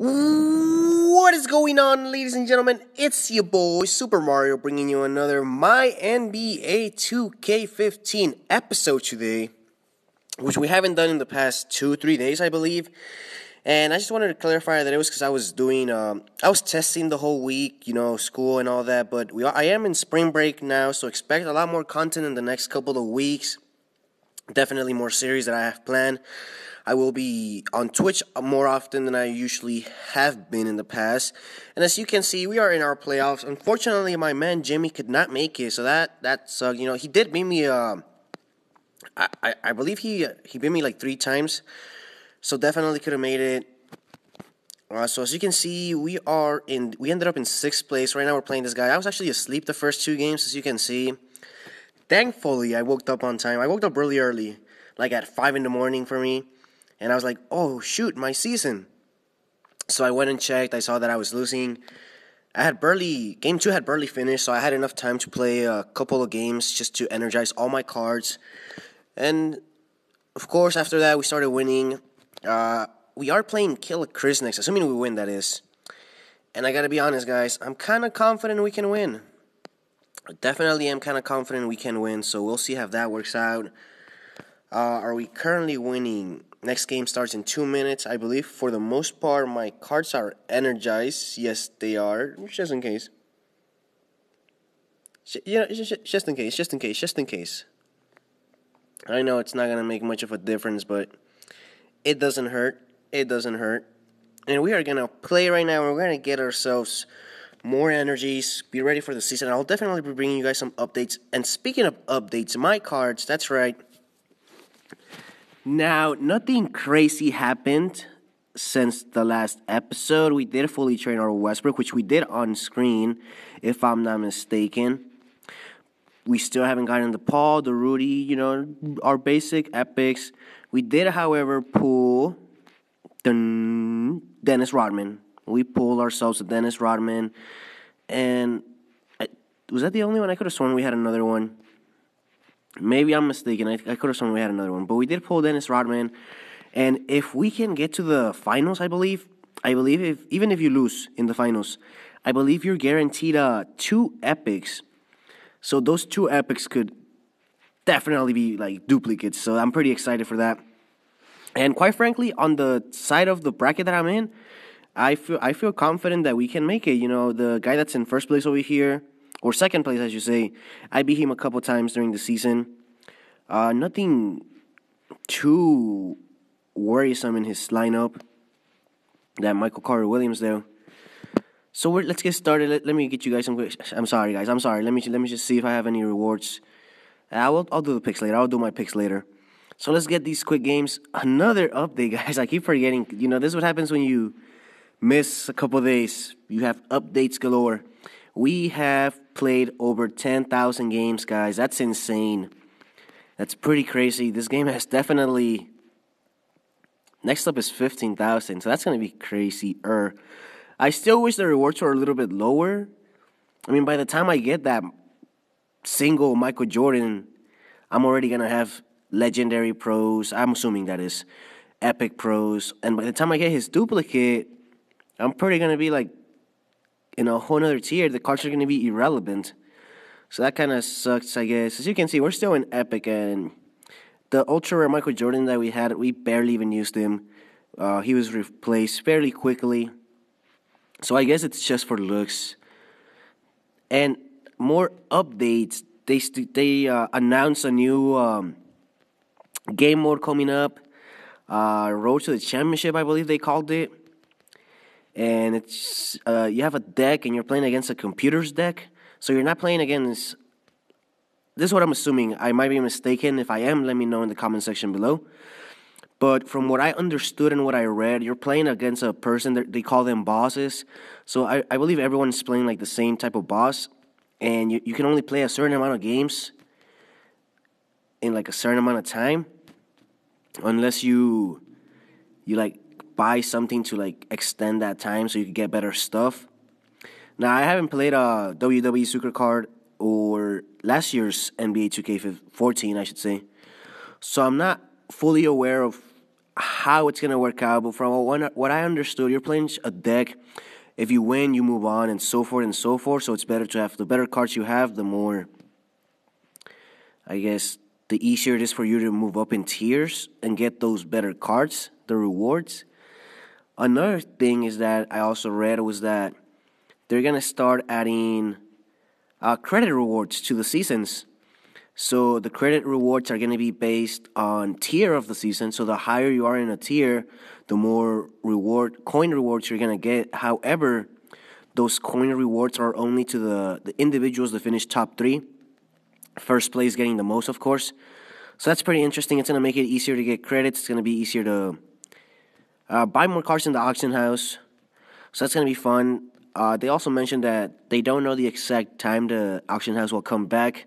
What is going on, ladies and gentlemen? It's your boy Super Mario bringing you another My NBA 2K15 episode today, which we haven't done in the past two, three days, I believe. And I just wanted to clarify that it was because I was doing, um, I was testing the whole week, you know, school and all that. But we, I am in spring break now, so expect a lot more content in the next couple of weeks. Definitely more series that I have planned. I will be on Twitch more often than I usually have been in the past. And as you can see, we are in our playoffs. Unfortunately, my man Jimmy could not make it, so that that sucked. You know, he did beat me. Uh, I, I, believe he he beat me like three times, so definitely could have made it. Uh, so as you can see, we are in. We ended up in sixth place. Right now, we're playing this guy. I was actually asleep the first two games, as you can see. Thankfully, I woke up on time. I woke up really early, like at five in the morning for me and I was like, oh shoot, my season. So I went and checked. I saw that I was losing. I had barely game two had barely finished, so I had enough time to play a couple of games just to energize all my cards. And of course, after that, we started winning. Uh, we are playing Kill Chris next, assuming we win. That is. And I gotta be honest, guys. I'm kind of confident we can win. Definitely, am kind of confident we can win. So we'll see how that works out. Uh, are we currently winning? Next game starts in two minutes, I believe. For the most part, my cards are energized. Yes, they are. Just in case. Yeah, just in case, just in case, just in case. I know it's not gonna make much of a difference, but it doesn't hurt. It doesn't hurt. And we are gonna play right now. We're gonna get ourselves more energies. Be ready for the season. I'll definitely be bringing you guys some updates. And speaking of updates, my cards. That's right. Now, nothing crazy happened since the last episode. We did fully train our Westbrook, which we did on screen, if I'm not mistaken. We still haven't gotten the Paul, the Rudy, you know, our basic epics. We did, however, pull the Dennis Rodman. We pulled ourselves a Dennis Rodman, and I, was that the only one? I could have sworn we had another one. Maybe I'm mistaken. I, I could have sworn we had another one, but we did pull Dennis Rodman. And if we can get to the finals, I believe, I believe if even if you lose in the finals, I believe you're guaranteed uh, two epics. So those two epics could definitely be like duplicates. So I'm pretty excited for that. And quite frankly, on the side of the bracket that I'm in, I feel I feel confident that we can make it. You know, the guy that's in first place over here or second place, I should say. I beat him a couple times during the season. Uh, nothing too worrisome in his lineup. That Michael Carter Williams, though. So let's get started. Let, let, me get you guys some. I'm sorry, guys. I'm sorry. Let me let me just see if I have any rewards. I will. I'll do the picks later. I'll do my picks later. So let's get these quick games. Another update, guys. I keep forgetting. You know, this is what happens when you miss a couple days. You have updates galore. We have played over 10,000 games, guys. That's insane. That's pretty crazy. This game has definitely. Next up is 15,000, so that's going to be crazy. Er, I still wish the rewards were a little bit lower. I mean, by the time I get that single Michael Jordan, I'm already going to have legendary pros. I'm assuming that is epic pros. And by the time I get his duplicate, I'm pretty going to be like in a whole other tier, the cards are to be irrelevant. So that kind of sucks, I guess. As you can see, we're still in Epic, and the ultra rare Michael Jordan that we had, we barely even used him. Uh, he was replaced fairly quickly. So I guess it's just for looks. And more updates. They st- they uh, announced a new um, game mode coming up. Uh, Road to the Championship, I believe they called it and it's uh, you have a deck and you're playing against a computer's deck. So you're not playing against. This is what I'm assuming. I might be mistaken. If I am, let me know in the comment section below. But from what I understood and what I read, you're playing against a person that they call them bosses. So I, I believe everyone's playing like the same type of boss, and you, you can only play a certain amount of games in like a certain amount of time, unless you you like buy something to like extend that time so you can get better stuff. Now I haven't played a WWE Supercard or last year's NBA 2K14, I should say. So I'm not fully aware of how it's gonna work out, but from what what I understood, you're playing a deck. If you win, you move on, and so forth and so forth. So it's better to have the better cards you have, the more, I guess, the easier it is for you to move up in tiers and get those better cards, the rewards. Another thing is that I also read was that they're gonna start adding uh, credit rewards to the seasons. So the credit rewards are going to be based on tier of the season. So the higher you are in a tier, the more reward coin rewards you're going to get. However, those coin rewards are only to the, the individuals that finish top three. First place getting the most, of course. So that's pretty interesting. It's going to make it easier to get credits. It's going to be easier to uh, buy more cars in the auction house. So that's going to be fun. Uh, they also mentioned that they don't know the exact time the auction house will come back.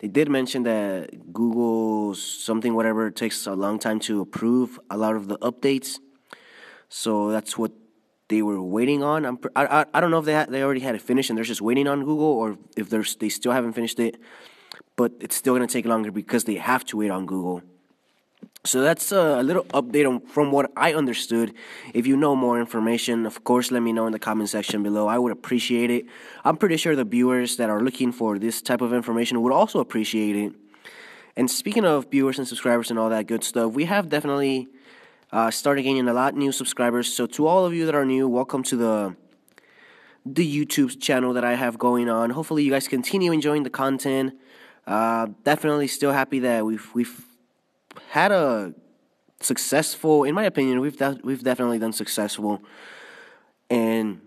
They did mention that Google something whatever takes a long time to approve a lot of the updates, so that's what they were waiting on. I'm, I, I, I don't know if they ha- they already had it finished and they're just waiting on Google, or if they're they still haven't finished it, but it's still gonna take longer because they have to wait on Google. So that's a little update on, from what I understood. If you know more information, of course, let me know in the comment section below. I would appreciate it. I'm pretty sure the viewers that are looking for this type of information would also appreciate it. And speaking of viewers and subscribers and all that good stuff, we have definitely uh, started gaining a lot new subscribers. So to all of you that are new, welcome to the the YouTube channel that I have going on. Hopefully, you guys continue enjoying the content. Uh, definitely, still happy that we've we've had a successful, in my opinion, we've de- we've definitely done successful, and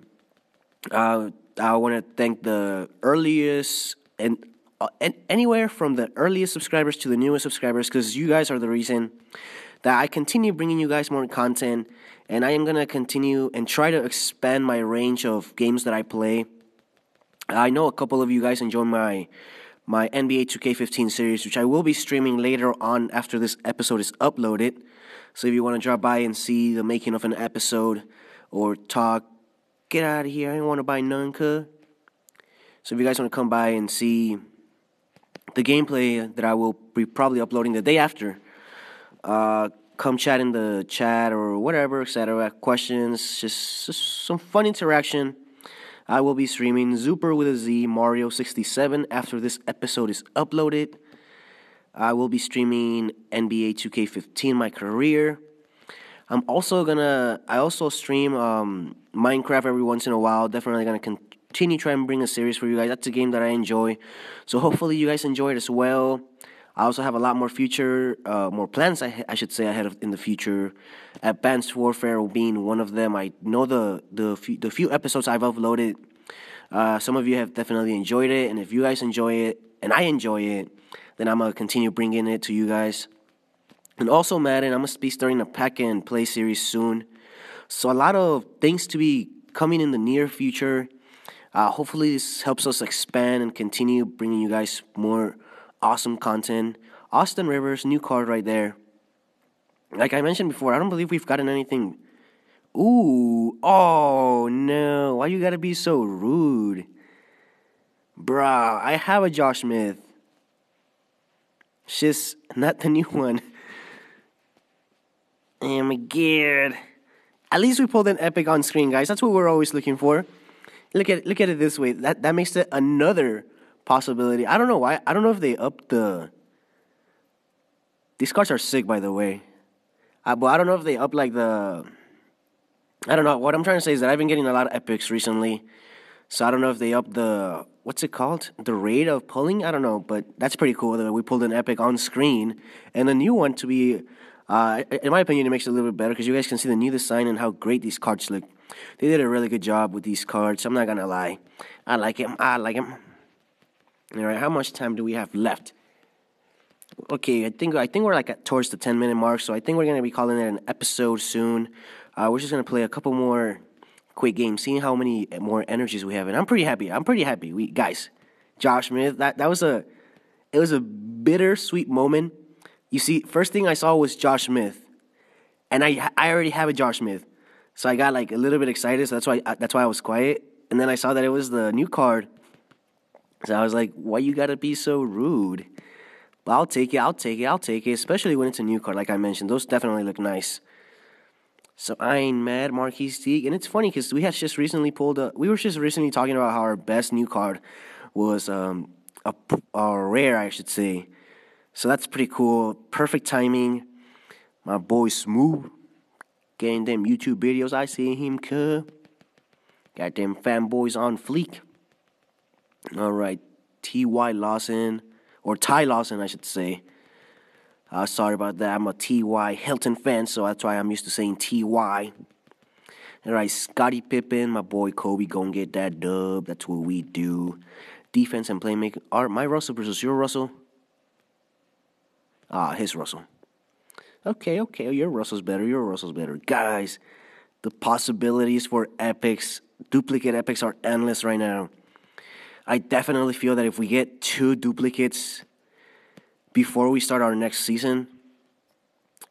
uh, I want to thank the earliest and, uh, and anywhere from the earliest subscribers to the newest subscribers because you guys are the reason that I continue bringing you guys more content, and I am gonna continue and try to expand my range of games that I play. I know a couple of you guys enjoy my my NBA 2K15 series, which I will be streaming later on after this episode is uploaded. So if you want to drop by and see the making of an episode or talk, get out of here. I don't want to buy cuh. So if you guys want to come by and see the gameplay that I will be probably uploading the day after, uh, come chat in the chat or whatever, etc. Questions, just, just some fun interaction. I will be streaming Zooper with a Z Mario 67 after this episode is uploaded. I will be streaming NBA 2K15 my career. I'm also gonna I also stream um, Minecraft every once in a while. Definitely gonna continue trying to bring a series for you guys. That's a game that I enjoy. So hopefully you guys enjoy it as well. I also have a lot more future, uh, more plans. I, I should say ahead of in the future. Advanced Warfare being one of them. I know the the few, the few episodes I've uploaded. Uh, some of you have definitely enjoyed it, and if you guys enjoy it and I enjoy it, then I'm gonna continue bringing it to you guys. And also, Madden, I'm gonna be starting a pack and play series soon. So a lot of things to be coming in the near future. Uh, hopefully, this helps us expand and continue bringing you guys more awesome content. Austin Rivers, new card right there. Like I mentioned before, I don't believe we've gotten anything. Ooh, oh no, why you gotta be so rude? Bruh, I have a Josh Smith. Just not the new one. Oh my god. At least we pulled an epic on screen, guys. That's what we're always looking for. Look at look at it this way. That that makes it another possibility. I don't know why. I don't know if they up the. These cards are sick, by the way. Uh, but I don't know if they up like the. I don't know. What I'm trying to say is that I've been getting a lot of epics recently, so I don't know if they up the what's it called? The rate of pulling? I don't know, but that's pretty cool that we pulled an epic on screen and a new one to be. Uh, in my opinion, it makes it a little bit better because you guys can see the new design and how great these cards look. They did a really good job with these cards. I'm not gonna lie. I like him. I like him. All right, how much time do we have left? Okay, I think I think we're like at, towards the 10 minute mark, so I think we're gonna be calling it an episode soon. Uh, we're just gonna play a couple more quick games, seeing how many more energies we have, and I'm pretty happy. I'm pretty happy. We guys, Josh Smith, that that was a it was a bittersweet moment. You see, first thing I saw was Josh Smith, and I I already have a Josh Smith, so I got like a little bit excited. So that's why that's why I was quiet. And then I saw that it was the new card, so I was like, why you gotta be so rude? But I'll take it. I'll take it. I'll take it. Especially when it's a new card, like I mentioned. Those definitely look nice. So I ain't mad, Marquis Teague. And it's funny because we had just recently pulled a. We were just recently talking about how our best new card was um, a, a rare, I should say. So that's pretty cool. Perfect timing. My boy Smooth getting them YouTube videos. I see him, cuh. Got them fanboys on fleek. All right, T.Y. Lawson, or Ty Lawson, I should say. Uh, sorry about that. I'm a T.Y. Hilton fan, so that's why I'm used to saying T.Y. All right, Scottie Pippen, my boy Kobe, gonna get that dub. That's what we do. Defense and playmaking. Are my Russell versus your Russell? Ah, his Russell. Okay, okay, your Russell's better. Your Russell's better, guys. The possibilities for epics, duplicate epics, are endless right now. I definitely feel that if we get two duplicates before we start our next season,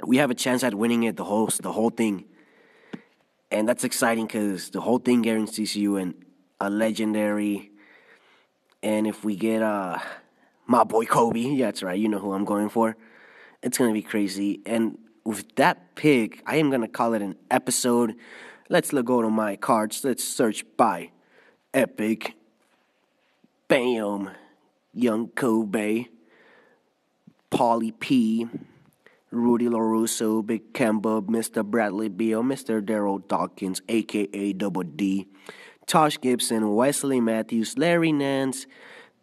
we have a chance at winning it the whole the whole thing. And that's exciting because the whole thing guarantees you a legendary. And if we get uh my boy Kobe, yeah, that's right, you know who I'm going for. It's gonna be crazy. And with that pick, I am gonna call it an episode. Let's go to my cards. Let's search by epic Bam, Young Kobe, Paulie P, Rudy LaRusso, Big Kemba, Mr. Bradley Beal, Mr. Darryl Dawkins, aka Double D, Taj Gibson, Wesley Matthews, Larry Nance,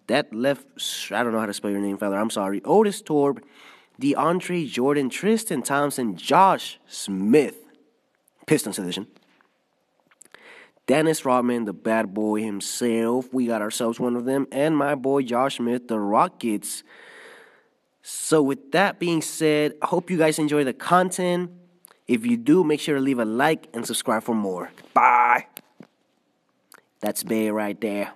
that left, I don't know how to spell your name, fella, I'm sorry, Otis Thorpe, DeAndre Jordan, Tristan Thompson, Josh Smith, Pistons edition. Dennis Rodman, the bad boy himself. We got ourselves one of them. And my boy Josh Smith, the Rockets. So, with that being said, I hope you guys enjoy the content. If you do, make sure to leave a like and subscribe for more. Bye. That's Bay right there.